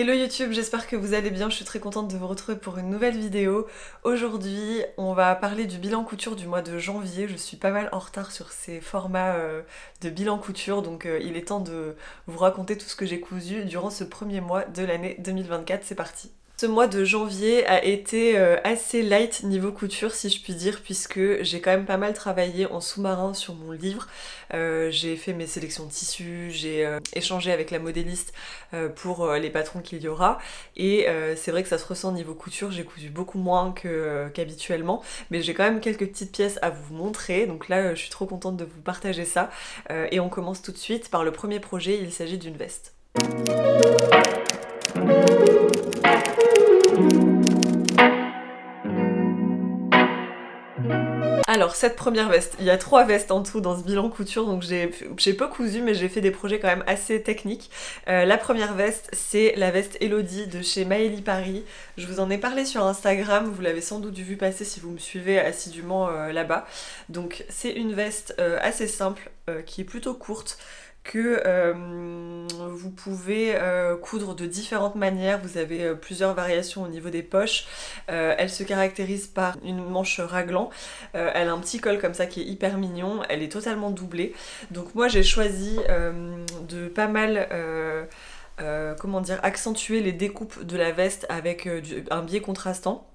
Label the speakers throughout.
Speaker 1: Hello YouTube, j'espère que vous allez bien, je suis très contente de vous retrouver pour une nouvelle vidéo. Aujourd'hui, on va parler du bilan couture du mois de janvier. Je suis pas mal en retard sur ces formats euh, de bilan couture, donc euh, il est temps de vous raconter tout ce que j'ai cousu durant ce premier mois de l'année 2024. C'est parti ce mois de janvier a été euh, assez light niveau couture si je puis dire puisque j'ai quand même pas mal travaillé en sous-marin sur mon livre. Euh, j'ai fait mes sélections de tissus, j'ai euh, échangé avec la modéliste pour les patrons qu'il y aura et c'est vrai que ça se ressent niveau couture, j'ai cousu beaucoup moins qu'habituellement mais j'ai quand même quelques petites pièces à vous montrer donc là je suis trop contente de vous partager ça et on commence tout de suite par le premier projet, il s'agit d'une veste. Alors cette première veste, il y a trois vestes en tout dans ce bilan couture, donc j'ai peu cousu mais j'ai fait des projets quand même assez techniques. Euh, la première veste, c'est la veste Elodie de chez Maëlie Paris. Je vous en ai parlé sur Instagram, vous l'avez sans doute vu passer si vous me suivez assidûment euh, là-bas. Donc c'est une veste euh, assez simple, qui est plutôt courte que euh, vous pouvez euh, coudre de différentes manières. Vous avez euh, plusieurs variations au niveau des poches. elle se caractérise par une manche raglan. elle a un petit col comme ça qui est hyper mignon. Elle est totalement doublée. Donc moi j'ai choisi de pas mal... comment dire, accentuer les découpes de la veste avec un biais contrastant.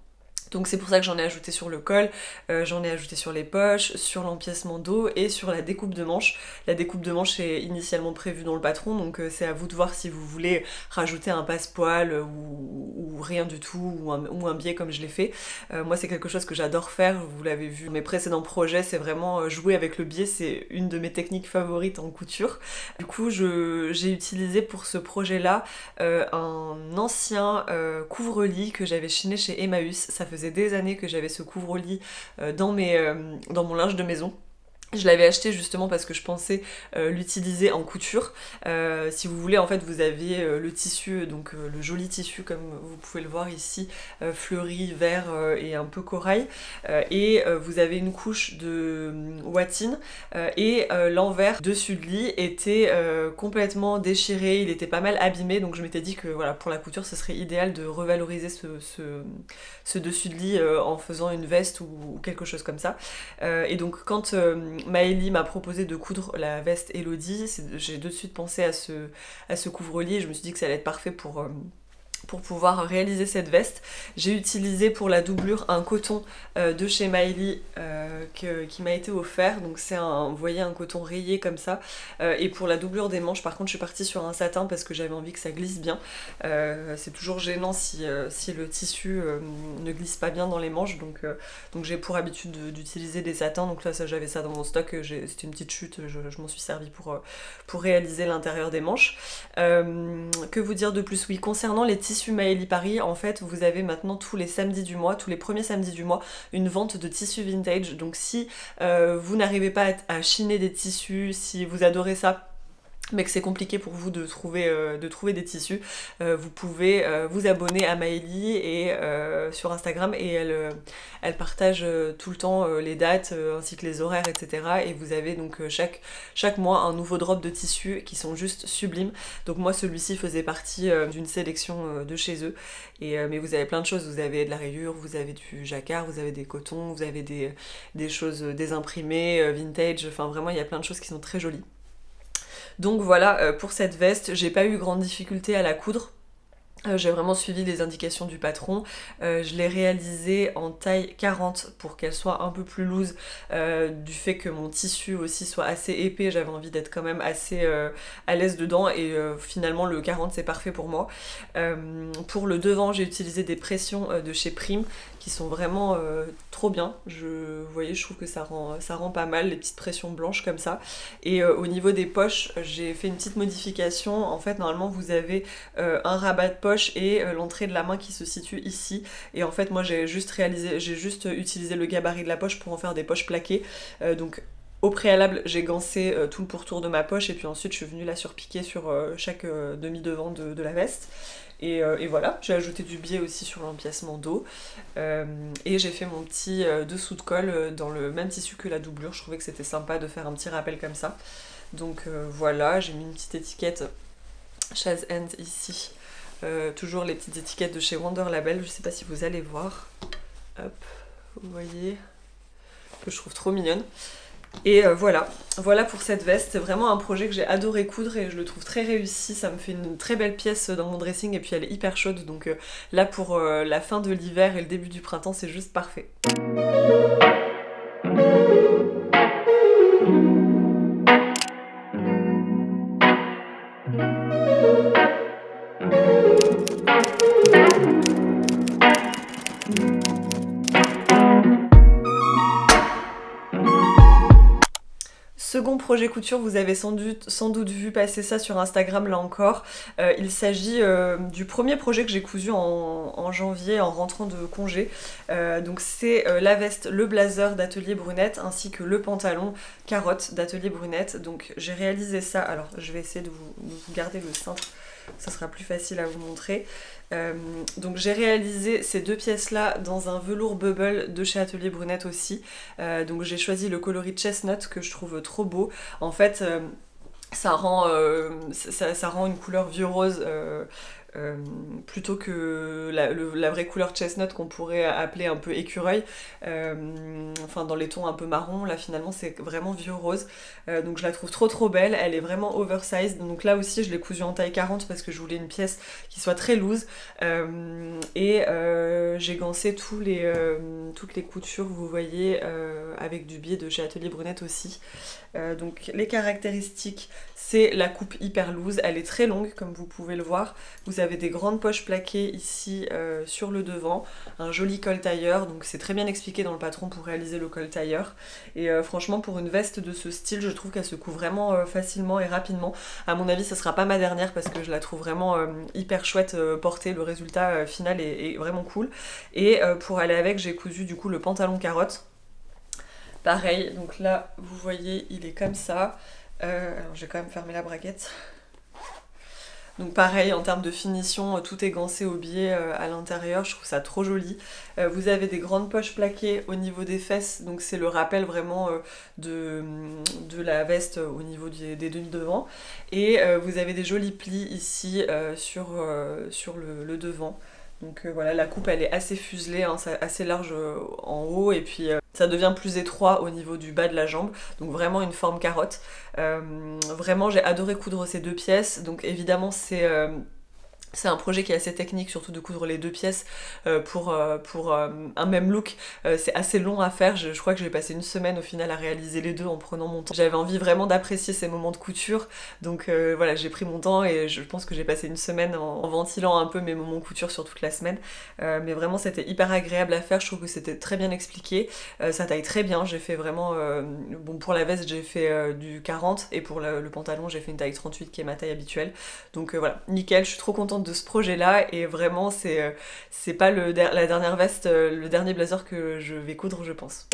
Speaker 1: Donc c'est pour ça que j'en ai ajouté sur le col, euh, j'en ai ajouté sur les poches, sur l'empiècement dos et sur la découpe de manche. La découpe de manche est initialement prévue dans le patron, donc euh, c'est à vous de voir si vous voulez rajouter un passepoil ou, rien du tout, ou un, biais comme je l'ai fait. Euh, moi c'est quelque chose que j'adore faire, vous l'avez vu mes précédents projets, c'est vraiment jouer avec le biais, c'est une de mes techniques favorites en couture. Du coup j'ai utilisé pour ce projet-là un ancien couvre-lit que j'avais chiné chez Emmaüs, ça faisait des années que j'avais ce couvre-lit euh, euh, dans mon linge de maison. Je l'avais acheté justement parce que je pensais euh, l'utiliser en couture. Euh, si vous voulez, en fait, vous avez euh, le tissu, donc le joli tissu comme vous pouvez le voir ici, fleuri, vert et un peu corail. et vous avez une couche de watine et l'envers dessus de lit était complètement déchiré, il était pas mal abîmé. Donc je m'étais dit que voilà, pour la couture, ce serait idéal de revaloriser ce, dessus de lit en faisant une veste ou, quelque chose comme ça. et donc quand Maëlie m'a proposé de coudre la veste Elodie. J'ai de suite pensé à ce, à ce couvre-lit. Je me suis dit que ça allait être parfait pour, euh, pour pouvoir réaliser cette veste. J'ai utilisé pour la doublure un coton euh, de chez Miley euh, qui m'a été offert. Donc c'est un, voyez, un coton rayé comme ça. Euh, et pour la doublure des manches, par contre, je suis partie sur un satin parce que j'avais envie que ça glisse bien. c'est toujours gênant si, si le tissu ne glisse pas bien dans les manches. Donc, donc j'ai pour habitude d'utiliser des satins. Donc là, j'avais ça dans mon stock. C'était une petite chute. Je, je m'en suis servi pour, pour réaliser l'intérieur des manches. que vous dire de plus? Oui, concernant les tissus tissu Maëlie Paris, en fait, vous avez maintenant tous les samedis du mois, tous les premiers samedis du mois, une vente de tissus vintage. Donc si euh, vous n'arrivez pas à chiner des tissus, si vous adorez ça, mais que c'est compliqué pour vous de trouver, euh, de trouver des tissus, euh, vous pouvez euh, vous abonner à Maëlie et, sur Instagram et elle, elle partage tout le temps les dates ainsi que les horaires, etc. Et vous avez donc chaque, chaque mois un nouveau drop de tissus qui sont juste sublimes. Donc moi celui-ci faisait partie d'une sélection de chez eux. Et, mais vous avez plein de choses, vous avez de la rayure, vous avez du jacquard, vous avez des cotons, vous avez des, des choses, des imprimés, vintage, enfin vraiment il y a plein de choses qui sont très jolies. Donc voilà, euh, pour cette veste, j'ai pas eu grande difficulté à la coudre. Euh, j'ai vraiment suivi les indications du patron. Euh, je l'ai réalisée en taille 40 pour qu'elle soit un peu plus loose du fait que mon tissu aussi soit assez épais. J'avais envie d'être quand même assez à l'aise dedans et finalement le 40 c'est parfait pour moi. pour le devant j'ai utilisé des pressions de chez Prime qui sont vraiment euh, trop bien. Je, vous voyez, je trouve que ça rend, ça rend pas mal, les petites pressions blanches comme ça. Et euh, au niveau des poches, j'ai fait une petite modification. En fait, normalement, vous avez euh, un rabat de poche et l'entrée de la main qui se situe ici. Et en fait, moi, j'ai juste réalisé, j'ai juste utilisé le gabarit de la poche pour en faire des poches plaquées. donc, au préalable, j'ai gancé tout le pourtour de ma poche et puis ensuite je suis venue la surpiquer sur chaque demi-devant de, la veste. Euh, et, voilà, j'ai ajouté du biais aussi sur l'empiècement dos. Euh, et j'ai fait mon petit euh, dessous de colle dans le même tissu que la doublure. Je trouvais que c'était sympa de faire un petit rappel comme ça. Donc voilà, j'ai mis une petite étiquette Chaz End ici toujours les petites étiquettes de chez Wonder Label, je sais pas si vous allez voir. Hop, vous voyez, que je trouve trop mignonne. Et euh, voilà, voilà pour cette veste. C'est vraiment un projet que j'ai adoré coudre et je le trouve très réussi. Ça me fait une très belle pièce dans mon dressing et puis elle est hyper chaude. Donc euh, là pour euh, la fin de l'hiver et le début du printemps, c'est juste parfait. Projet couture, vous avez sans doute, vu passer ça sur Instagram là encore. Euh, il s'agit euh, du premier projet que j'ai cousu en, janvier en rentrant de congé. Euh, donc c'est la veste, le blazer d'Atelier Brunette ainsi que le pantalon carotte d'Atelier Brunette. Donc j'ai réalisé ça. Alors je vais essayer de vous, de vous garder le cintre ça sera plus facile à vous montrer. Euh, donc j'ai réalisé ces deux pièces-là dans un velours bubble de chez Atelier Brunette aussi. Euh, donc j'ai choisi le coloris chestnut que je trouve trop beau. En fait, euh, ça, rend une couleur vieux rose euh, plutôt que la, vraie couleur chestnut qu'on pourrait appeler un peu écureuil, euh, enfin dans les tons un peu marron, là finalement c'est vraiment vieux rose, euh, donc je la trouve trop trop belle, elle est vraiment oversized, donc là aussi je l'ai cousue en taille 40 parce que je voulais une pièce qui soit très loose, et j'ai gancé tous les, toutes les coutures, vous voyez, avec du biais de chez Atelier Brunette aussi. donc les caractéristiques, c'est la coupe hyper loose, elle est très longue comme vous pouvez le voir, vous avez des grandes poches plaquées ici euh, sur le devant, un joli col tailleur, donc c'est très bien expliqué dans le patron pour réaliser le col tailleur. Et euh, franchement pour une veste de ce style, je trouve qu'elle se coud vraiment euh, facilement et rapidement. À mon avis, ce sera pas ma dernière parce que je la trouve vraiment hyper chouette portée, le résultat final est, vraiment cool. Et pour aller avec, j'ai cousu du coup le pantalon carotte. Pareil, donc là, vous voyez, il est comme ça. alors, je vais quand même fermer la braguette. Donc pareil, en termes de finition, euh, tout est gancé au biais euh, à l'intérieur, je trouve ça trop joli. Euh, vous avez des grandes poches plaquées au niveau des fesses, donc c'est le rappel vraiment de, la veste au niveau des, deux devant. Et vous avez des jolis plis ici sur le devant. Donc euh, voilà, la coupe elle est assez fuselée, hein, assez large euh, en haut et puis euh, ça devient plus étroit au niveau du bas de la jambe. Donc vraiment une forme carotte. vraiment j'ai adoré coudre ces deux pièces. Donc évidemment c'est c'est un projet qui est assez technique, surtout de coudre les deux pièces euh, pour, euh, pour euh, un même look. c'est assez long à faire, je, crois que j'ai passé une semaine au final à réaliser les deux en prenant mon temps. J'avais envie vraiment d'apprécier ces moments de couture, donc voilà, j'ai pris mon temps et je pense que j'ai passé une semaine en, ventilant un peu mes moments couture sur toute la semaine. mais vraiment c'était hyper agréable à faire, je trouve que c'était très bien expliqué. ça taille très bien, j'ai fait vraiment... bon pour la veste j'ai fait du 40 et pour le, le pantalon j'ai fait une taille 38 qui est ma taille habituelle. Donc voilà, nickel, je suis trop contente de ce projet-là et vraiment c'est euh, pas la dernière veste, euh, le dernier blazer que je vais coudre je pense.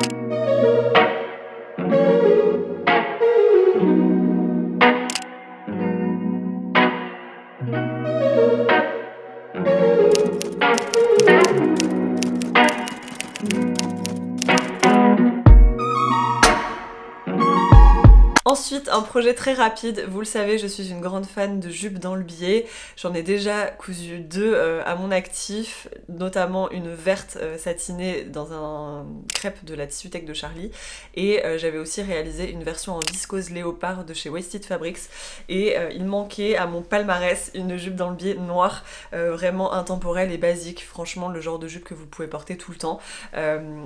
Speaker 1: Ensuite, un projet très rapide. Vous le savez, je suis une grande fan de jupes dans le biais. J'en ai déjà cousu deux euh, à mon actif, notamment une verte euh, satinée dans un crêpe de la Tissutech de Charlie. Et euh, j'avais aussi réalisé une version en viscose léopard de chez Wasted Fabrics. Et il manquait à mon palmarès une jupe dans le biais noire, vraiment intemporelle et basique. Franchement, le genre de jupe que vous pouvez porter tout le temps.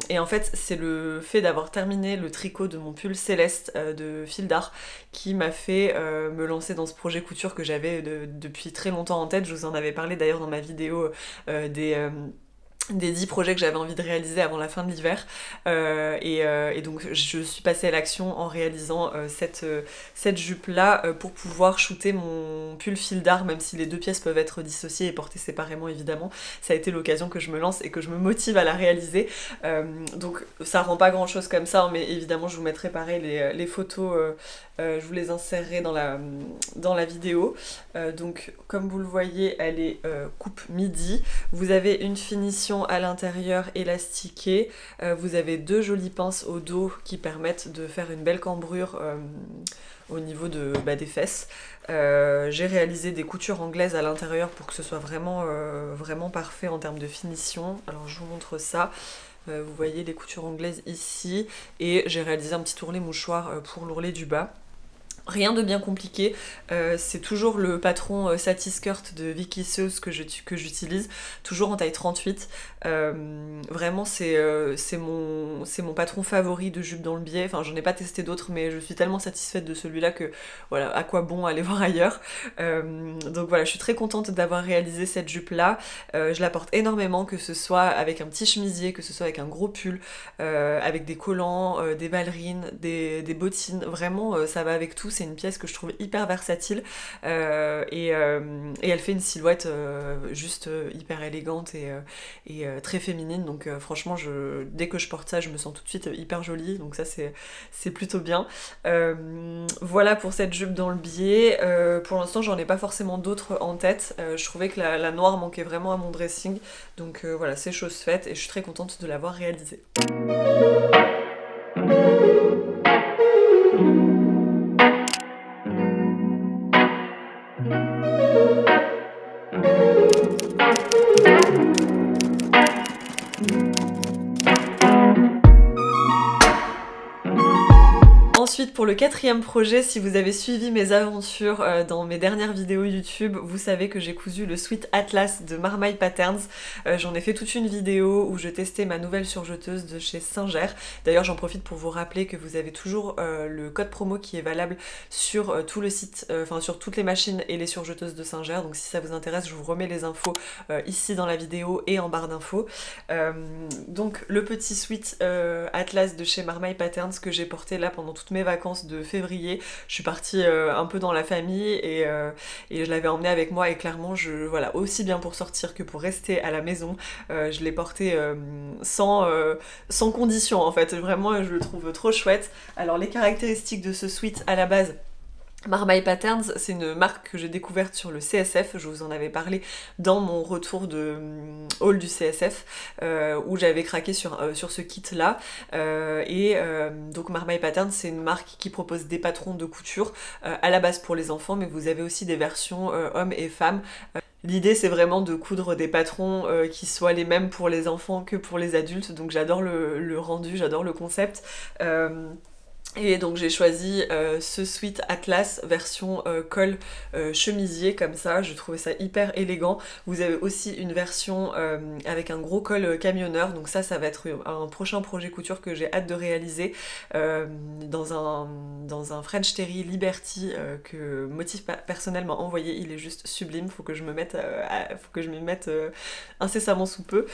Speaker 1: et en fait, c'est le fait d'avoir terminé le tricot de mon pull céleste de fil qui m'a fait euh, me lancer dans ce projet couture que j'avais depuis très longtemps en tête. Je vous en avais parlé d'ailleurs dans ma vidéo euh, des euh, des 10 projets que j'avais envie de réaliser avant la fin de l'hiver. Euh, euh, et, donc je suis passée à l'action en réalisant euh, cette, cette jupe là pour pouvoir shooter mon pull fil d'art même si les deux pièces peuvent être dissociées et portées séparément évidemment. Ça a été l'occasion que je me lance et que je me motive à la réaliser. Donc ça rend pas grand chose comme ça mais évidemment je vous mettrai pareil les photos je vous les insérerai dans la, dans la vidéo. donc comme vous le voyez, elle est coupe midi. Vous avez une finition à l'intérieur élastiquée. vous avez deux jolies pinces au dos qui permettent de faire une belle cambrure au niveau de, bah, des fesses. Euh, j'ai réalisé des coutures anglaises à l'intérieur pour que ce soit vraiment, euh, vraiment parfait en termes de finition. Alors je vous montre ça. Euh, vous voyez les coutures anglaises ici. Et j'ai réalisé un petit tourné mouchoir pour l'ourlet du bas. Rien de bien compliqué, euh, c'est toujours le patron euh, Satisskirt de Vicky Seus que j'utilise, toujours en taille 38. Euh, vraiment c'est mon, patron favori de jupe dans le biais, enfin j'en ai pas testé d'autres mais je suis tellement satisfaite de celui-là que voilà, à quoi bon aller voir ailleurs. donc voilà, je suis très contente d'avoir réalisé cette jupe là, je la porte énormément que ce soit avec un petit chemisier, que ce soit avec un gros pull, avec des collants, des ballerines, des bottines, vraiment ça va avec tout c'est une pièce que je trouve hyper versatile euh, euh, et, elle fait une silhouette euh, juste hyper élégante et, très féminine. Donc franchement, dès que je porte ça, je me sens tout de suite hyper jolie. Donc ça, c'est plutôt bien. voilà pour cette jupe dans le biais. pour l'instant, j'en ai pas forcément d'autres en tête. je trouvais que la, la, noire manquait vraiment à mon dressing. Donc voilà, c'est chose faite et je suis très contente de l'avoir réalisée. Pour le quatrième projet, si vous avez suivi mes aventures euh, dans mes dernières vidéos YouTube, vous savez que j'ai cousu le Sweet Atlas de Marmaille Patterns. Euh, j'en ai fait toute une vidéo où je testais ma nouvelle surjeteuse de chez Singer. D'ailleurs, j'en profite pour vous rappeler que vous avez toujours euh, le code promo qui est valable sur tout le site, enfin sur toutes les machines et les surjeteuses de Singer. Donc si ça vous intéresse, je vous remets les infos ici dans la vidéo et en barre d'infos. donc le petit Sweet Atlas de chez Marmaille Patterns que j'ai porté là pendant toutes mes vacances de février. Je suis partie euh, un peu dans la famille euh, et, je l'avais emmené avec moi et clairement, je, voilà, aussi bien pour sortir que pour rester à la maison, euh, je l'ai porté sans, sans condition en fait. Vraiment, je le trouve trop chouette. Alors les caractéristiques de ce sweat à la base, Marmaille Patterns, c'est une marque que j'ai découverte sur le CSF, je vous en avais parlé dans mon retour de hum, hall du CSF, euh, où j'avais craqué sur, euh, sur ce kit-là. Euh, et donc Marmaille Patterns, c'est une marque qui propose des patrons de couture à la base pour les enfants, mais vous avez aussi des versions hommes et femmes. L'idée c'est vraiment de coudre des patrons qui soient les mêmes pour les enfants que pour les adultes, donc j'adore le, rendu, j'adore le concept. Et donc j'ai choisi euh, ce sweat Atlas version euh, col euh, chemisier comme ça, je trouvais ça hyper élégant. Vous avez aussi une version avec un gros col camionneur, donc ça ça va être un prochain projet couture que j'ai hâte de réaliser dans, un, dans un French Terry Liberty que Motif personnel m'a envoyé, il est juste sublime, faut que je me mette, faut que je m'y mette incessamment sous peu.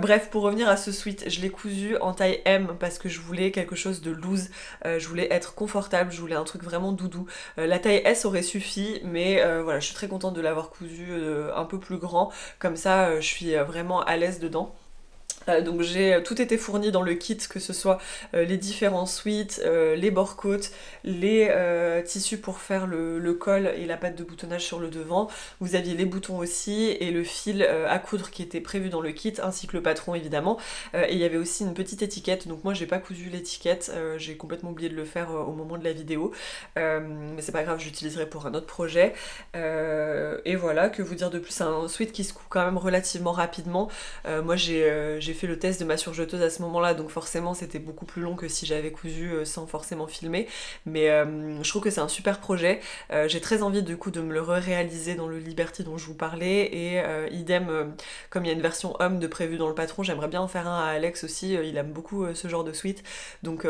Speaker 1: bref, pour revenir à ce sweat, je l'ai cousu en taille M parce que je voulais quelque chose de loose je voulais être confortable, je voulais un truc vraiment doudou. Euh, la taille S aurait suffi, mais euh, voilà, je suis très contente de l'avoir cousu euh, un peu plus grand, comme ça je suis vraiment à l'aise dedans. Euh, donc j'ai euh, tout été fourni dans le kit, que ce soit euh, les différents suites, les bords-côtes, les tissus pour faire le, col et la patte de boutonnage sur le devant. Vous aviez les boutons aussi et le fil à coudre qui était prévu dans le kit, ainsi que le patron évidemment. et il y avait aussi une petite étiquette, donc moi j'ai pas cousu l'étiquette, j'ai complètement oublié de le faire au moment de la vidéo. mais c'est pas grave, j'utiliserai pour un autre projet. et voilà, que vous dire de plus, c'est un sweat qui se coupe quand même relativement rapidement. moi j'ai j'ai fait le test de ma surjeteuse à ce moment-là, donc forcément c'était beaucoup plus long que si j'avais cousu euh, sans forcément filmer. Mais euh, je trouve que c'est un super projet. Euh, j'ai très envie du coup de me le réaliser dans le Liberty dont je vous parlais. Et idem, comme il y a une version homme de prévu dans le patron, j'aimerais bien en faire un à Alex aussi. il aime beaucoup ce genre de suite. Donc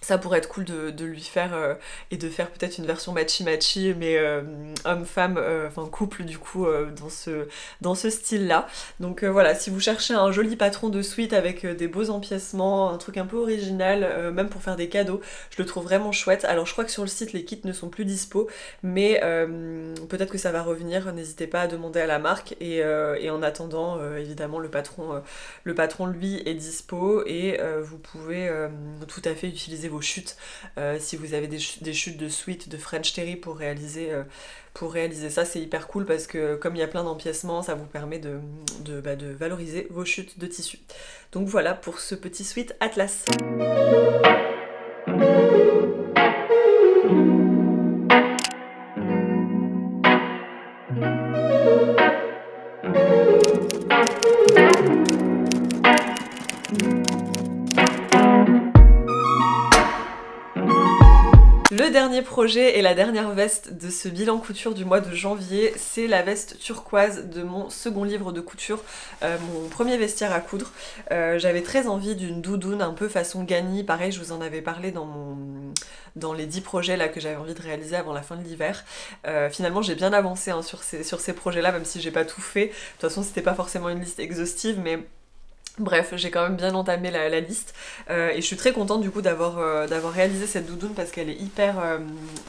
Speaker 1: ça pourrait être cool de, lui faire euh, et de faire peut-être une version matchy matchy mais euh, homme-femme, euh, enfin couple du coup dans ce, dans ce style là. Donc voilà, si vous cherchez un joli patron de suite avec des beaux empiècements, un truc un peu original, même pour faire des cadeaux, je le trouve vraiment chouette. Alors je crois que sur le site les kits ne sont plus dispo, mais peut-être que ça va revenir, n'hésitez pas à demander à la marque et, en attendant évidemment le patron, le patron lui est dispo et vous pouvez tout à fait utiliser vos chutes. si vous avez des, chutes de suite, de French Terry pour réaliser, pour réaliser ça, c'est hyper cool parce que comme il y a plein d'empiècements, ça vous permet de, de, bah, de valoriser vos chutes de tissu. Donc voilà pour ce petit suite Atlas. Dernier projet et la dernière veste de ce bilan couture du mois de janvier, c'est la veste turquoise de mon second livre de couture, euh, mon premier vestiaire à coudre. Euh, j'avais très envie d'une doudoune un peu façon Gani, pareil je vous en avais parlé dans mon dans les 10 projets là que j'avais envie de réaliser avant la fin de l'hiver. Euh, finalement j'ai bien avancé hein, sur ces, sur ces projets là même si j'ai pas tout fait. De toute façon c'était pas forcément une liste exhaustive mais Bref, j'ai quand même bien entamé la, liste. Euh, et je suis très contente du coup d'avoir euh, réalisé cette doudoune parce qu'elle est hyper euh,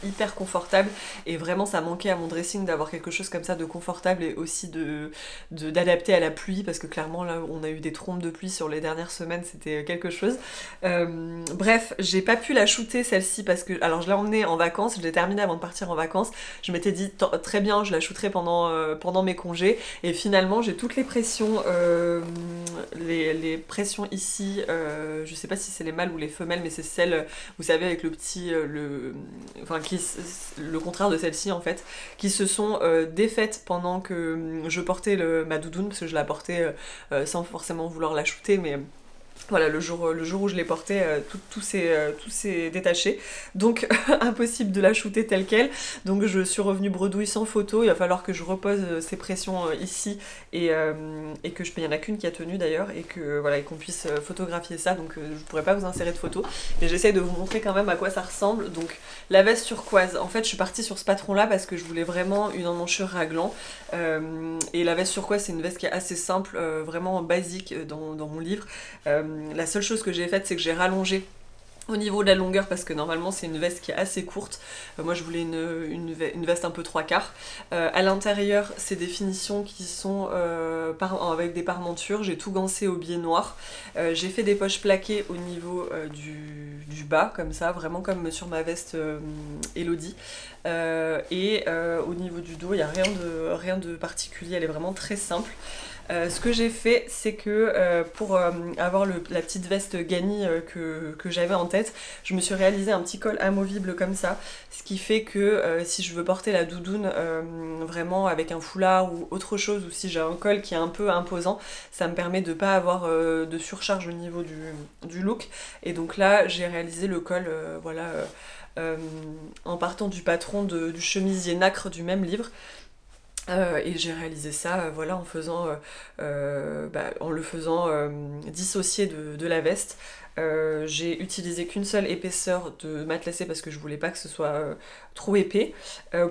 Speaker 1: hyper confortable. Et vraiment ça manquait à mon dressing d'avoir quelque chose comme ça de confortable et aussi de d'adapter à la pluie parce que clairement là on a eu des trompes de pluie sur les dernières semaines. C'était quelque chose. bref, j'ai pas pu la shooter celle-ci parce que alors je l'ai emmenée en vacances, je l'ai terminée avant de partir en vacances. Je m'étais dit très bien, je la shooterai pendant pendant mes congés. Et finalement j'ai toutes les pressions les les, pressions ici, euh, je sais pas si c'est les mâles ou les femelles, mais c'est celle, vous savez, avec le petit, euh, le, enfin, qui, le contraire de celle-ci en fait, qui se sont euh, défaites pendant que je portais le, ma doudoune, parce que je la portais sans forcément vouloir la shooter, mais voilà, le jour, le jour où je l'ai porté, euh, tout, s'est euh, détaché. Donc, impossible de la shooter telle qu'elle. Donc, je suis revenue bredouille sans photo. Il va falloir que je repose euh, ces pressions ici et, que je. Il n'y en a qu'une qui a tenu d'ailleurs et que voilà, qu'on puisse photographier ça. Donc, je ne pourrais pas vous insérer de photos. Mais j'essaie de vous montrer quand même à quoi ça ressemble. Donc, la veste turquoise. En fait, je suis partie sur ce patron-là parce que je voulais vraiment une emmanchure raglan. et la veste turquoise, c'est une veste qui est assez simple, vraiment basique dans mon livre la seule chose que j'ai faite, c'est que j'ai rallongé au niveau de la longueur parce que normalement c'est une veste qui est assez courte. Euh, moi je voulais une, veste un peu trois quarts. Euh, à l'intérieur c'est des finitions qui sont euh, avec des parmentures. J'ai tout gancé au biais noir. J'ai fait des poches plaquées au niveau du, bas comme ça vraiment comme sur ma veste Elodie. Et au niveau du dos il n'y a rien de, rien de particulier. Elle est vraiment très simple euh, ce que j'ai fait, c'est que euh, pour euh, avoir la petite veste Gani que, j'avais en tête, je me suis réalisé un petit col amovible comme ça, ce qui fait que si je veux porter la doudoune vraiment avec un foulard ou autre chose, ou si j'ai un col qui est un peu imposant, ça me permet de ne pas avoir de surcharge au niveau du, look. Et donc là, j'ai réalisé le col, voilà. en partant du patron du chemisier nacre du même livre. Euh, et j'ai réalisé ça euh, voilà, en, faisant, euh, bah, en le faisant dissocier de, la veste. J'ai utilisé qu'une seule épaisseur de matelassé parce que je voulais pas que ce soit trop épais.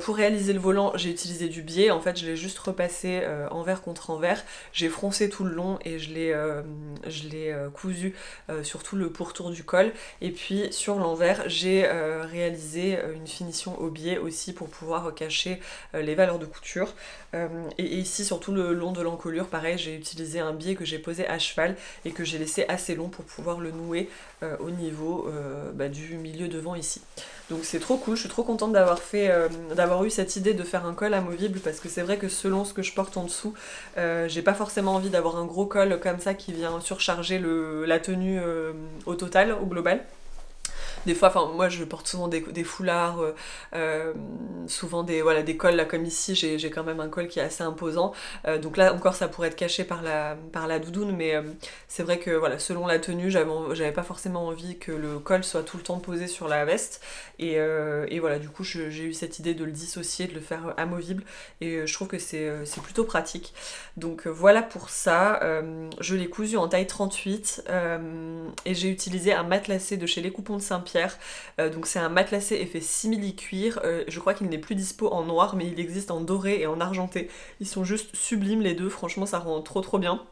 Speaker 1: pour réaliser le volant, j'ai utilisé du biais. En fait, je l'ai juste repassé envers contre envers. J'ai froncé tout le long et je l'ai cousu sur tout le pourtour du col. Et puis sur l'envers, j'ai réalisé une finition au biais aussi pour pouvoir cacher les valeurs de couture. Euh, et, ici, sur tout le long de l'encolure, pareil, j'ai utilisé un biais que j'ai posé à cheval et que j'ai laissé assez long pour pouvoir le nouer euh, au niveau euh, bah, du milieu devant ici. Donc c'est trop cool, je suis trop contente d'avoir fait, d'avoir eu cette idée de faire un col amovible parce que c'est vrai que selon ce que je porte en dessous, j'ai pas forcément envie d'avoir un gros col comme ça qui vient surcharger la tenue au total, au global. Des fois, enfin moi je porte souvent des, foulards, euh, euh, souvent des, voilà, des cols là comme ici, j'ai quand même un col qui est assez imposant. Euh, donc là encore ça pourrait être caché par la, par la doudoune, mais c'est vrai que voilà, selon la tenue, j'avais pas forcément envie que le col soit tout le temps posé sur la veste. Et, et voilà, du coup j'ai eu cette idée de le dissocier, de le faire amovible, et je trouve que c'est plutôt pratique. Donc voilà pour ça, je l'ai cousu en taille 38 et j'ai utilisé un matelassé de chez Les Coupons de Euh, donc c'est un matelassé effet simili-cuir. Euh, je crois qu'il n'est plus dispo en noir, mais il existe en doré et en argenté. Ils sont juste sublimes les deux, franchement ça rend trop trop bien.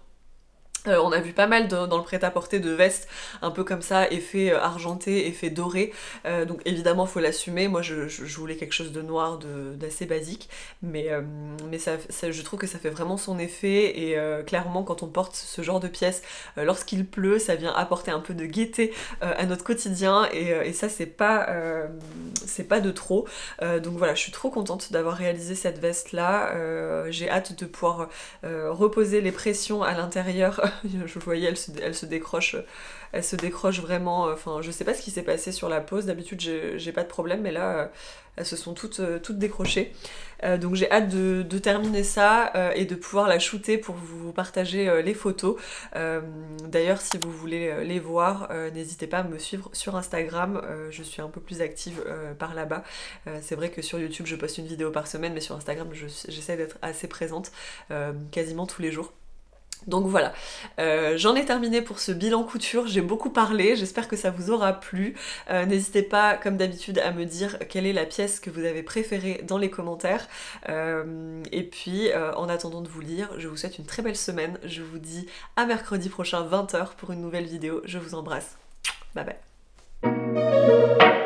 Speaker 1: Euh, on a vu pas mal dans le prêt-à-porter de vestes, un peu comme ça, effet euh, argenté, effet doré. Euh, donc évidemment, faut l'assumer. Moi, je, voulais quelque chose de noir, d'assez basique, mais, mais ça, je trouve que ça fait vraiment son effet. Et clairement, quand on porte ce genre de pièces, lorsqu'il pleut, ça vient apporter un peu de gaieté à notre quotidien. Et, ça, c'est pas, c'est pas de trop. donc voilà, je suis trop contente d'avoir réalisé cette veste là. J'ai hâte de pouvoir reposer les pressions à l'intérieur je voyais, elle se, elle se décroche, elle se décroche vraiment. Enfin, je sais pas ce qui s'est passé sur la pose. D'habitude, j'ai pas de problème, mais là, euh, elles se sont toutes, euh, toutes décrochées. Euh, donc j'ai hâte de, terminer ça et de pouvoir la shooter pour vous partager les photos. D'ailleurs, si vous voulez les voir, n'hésitez pas à me suivre sur Instagram. je suis un peu plus active par là-bas. C'est vrai que sur YouTube, je poste une vidéo par semaine, mais sur Instagram, j'essaie d'être assez présente quasiment tous les jours. Donc voilà, euh, j'en ai terminé pour ce bilan couture, j'ai beaucoup parlé, j'espère que ça vous aura plu. Euh, n'hésitez pas, comme d'habitude, à me dire quelle est la pièce que vous avez préférée dans les commentaires. Euh, et puis, en attendant de vous lire, je vous souhaite une très belle semaine. Je vous dis à mercredi prochain 20h pour une nouvelle vidéo. Je vous embrasse. Bye bye.